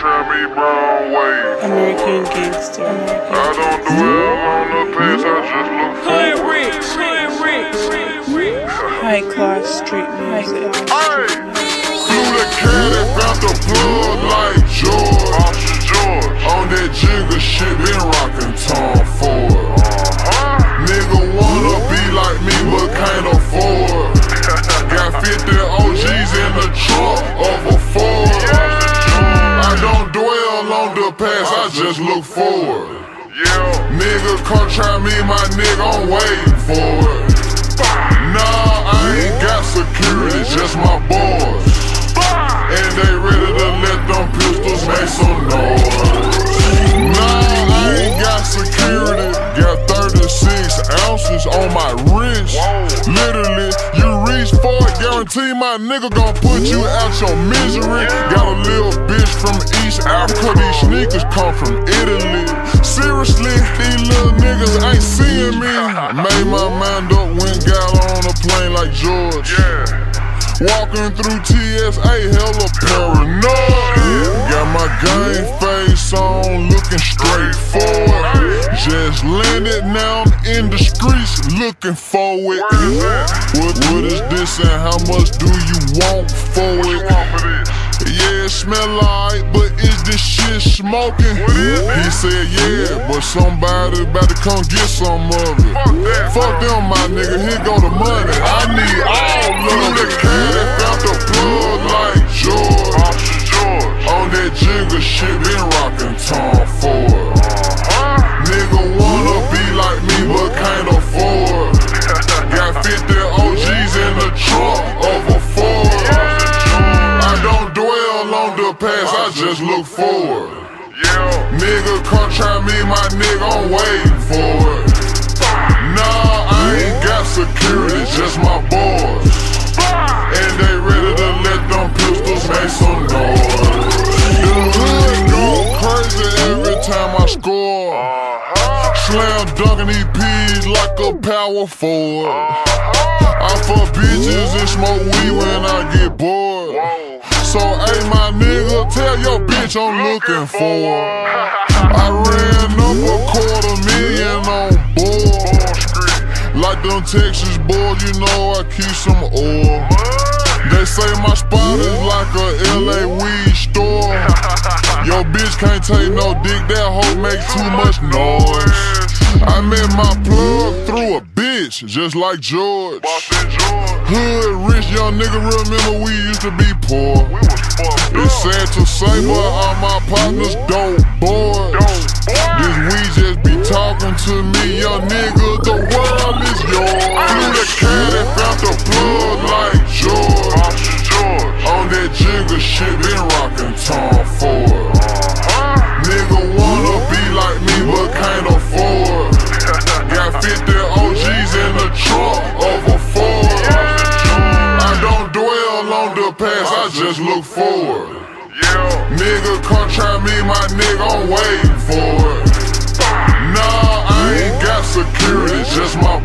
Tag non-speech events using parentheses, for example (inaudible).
try brown way. American gangster. American I don't dwell on the past, I just look Hood rich, hood rich. High class street music. Hey! Flew the and found the plug like George. On the past, I just look forward. Yeah. Nigga, come try me, my nigga, I'm waiting for it. Nah, I ain't got security, just my boys. And they ready to let them pistols make some noise. Nah, I ain't got security, got 36 ounces on my wrist. Literally, you reach for it, guarantee my nigga gon' put you out your misery. Got a little bitch from come from Italy. Seriously, these little niggas ain't seeing me. (laughs) Made my mind up, went got on a plane like George. Yeah. Walking through TSA, hella paranoid. Got my game face on, looking straight forward. Just landed, now I'm in the streets, looking for it. Where is that? What, what is this and how much do you want for it? want for this? Yeah, it smell like, but is this shit smoking? It? He said, yeah, but somebody about to come get some of it. Fuck that. Fuck them, my nigga, here go the money. I need all of the cat and found the plug like Just look forward. Yeah. Nigga, come try me, my nigga, I'm waiting for it. Nah, I ain't got security, just my boys. And they ready to let them pistols make some noise. The hood go crazy every time I score. Slam dunking EPs like a power forward. I fuck bitches and smoke weed when I your bitch I'm looking for. I ran up a quarter million on board. Like them Texas boys, you know I keep some oil. They say my spot is like a LA weed store. Your bitch can't take no dick, that hoe make too much noise. I met my plug through a bitch, just like George. Boston George. Hood rich young nigga, remember we used to be poor. We was fucked It's sad to say, but all my partners dope boys. past, I just look forward. Yeah. Nigga, come try me, my nigga, I'm waiting for it. Nah, I ain't got security, just my